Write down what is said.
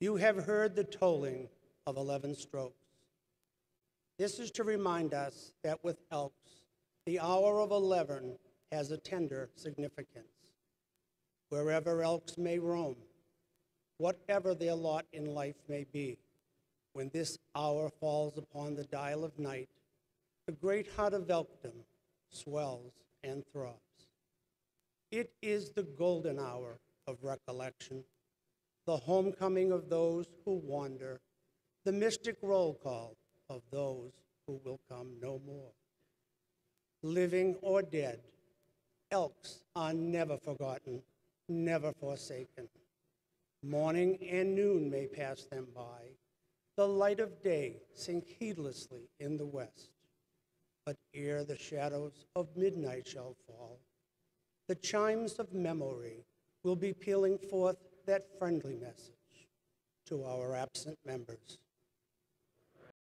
You have heard the tolling of 11 strokes. This is to remind us that with Elks, the hour of 11 has a tender significance. Wherever Elks may roam, whatever their lot in life may be, when this hour falls upon the dial of night, the great heart of Elkdom swells and throbs. It is the golden hour of recollection, the homecoming of those who wander, the mystic roll call of those who will come no more. Living or dead, elks are never forgotten, never forsaken. Morning and noon may pass them by, the light of day sink heedlessly in the west. But ere the shadows of midnight shall fall, the chimes of memory will be pealing forth that friendly message to our absent members.